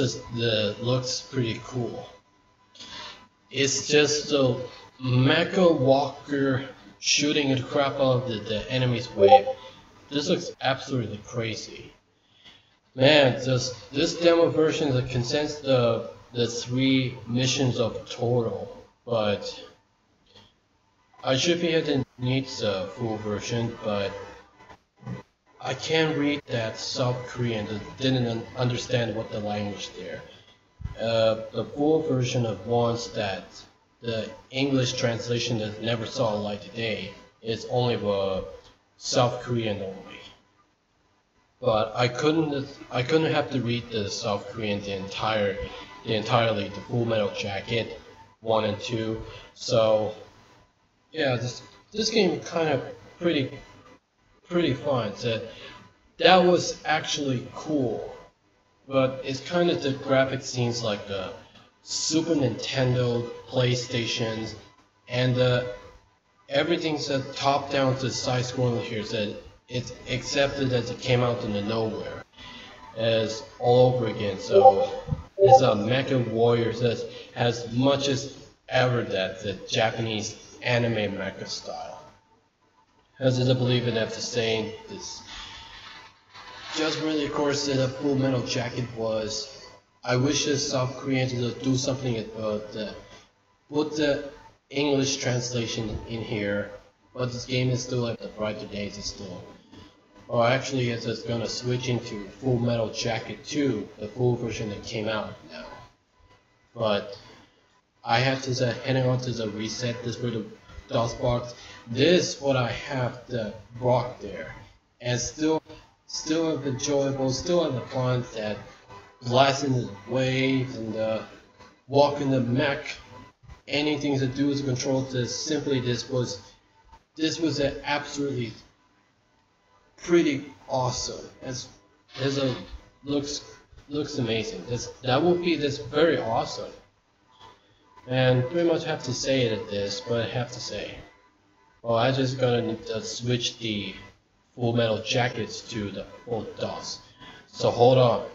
is the looks pretty cool. It's just a Mecha Walker shooting the crap out of the, the enemy's wave. This looks absolutely crazy. Man, just this demo version that contains the the three missions of total, but I should be able to need the full version, but I can't read that South Korean. Didn't understand what the language there. Uh, the full version of ones that the English translation that never saw light today is only the South Korean only. But I couldn't I couldn't have to read the South Korean the entire the entirely the Full Metal Jacket one and two. So yeah, this this game kind of pretty pretty fun. So that was actually cool, but it's kind of the graphic scenes like the Super Nintendo, PlayStations, and uh, everything's a top down to side scrolling here. So it's accepted as it came out in the nowhere as all over again. So it's a Mecha Warriors that as much as ever that the Japanese anime mecha style. As I believe it after saying this just really of course the full metal jacket was I wish the South Koreans would do something about the put the English translation in here but this game is still like the brighter days is still or actually it's just gonna switch into Full Metal Jacket 2, the full version that came out now. But I have to say, heading on to the reset this with the DOS box. This what I have the block there, and still, still enjoyable, still have the fun that blasting the waves and uh, walking the mech. Anything to do with control this. Simply, this was, this was an absolutely pretty awesome. As as a looks looks amazing. This that would be this very awesome. And pretty much have to say this, but I have to say. Well, I just gonna uh, switch the full metal jackets to the full DOS. So hold on.